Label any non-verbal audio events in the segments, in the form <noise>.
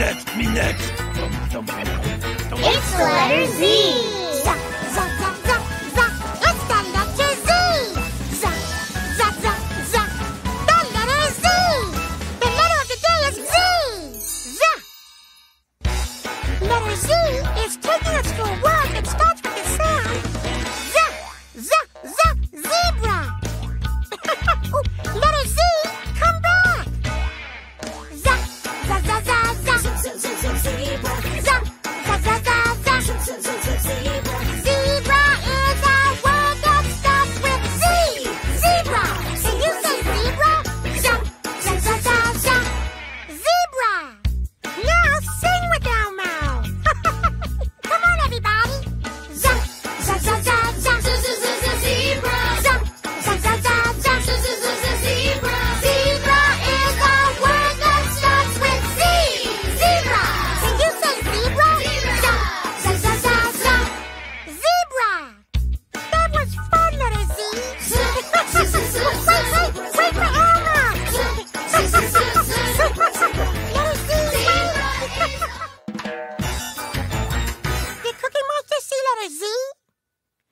It's the letter Z. Z, z, z, z, z. It's the letter Z. Z, z, z, z. The letter Z. The letter of the day is Z. Z. Letter Z is taking us to a word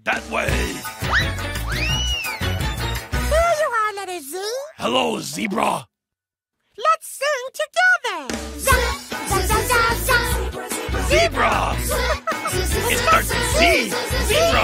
That way. Here you are, letter Z. Hello, zebra. Let's sing together. Z, z, z, z, z. Zebra. <laughs> It starts with Z. Zebra. Zebra.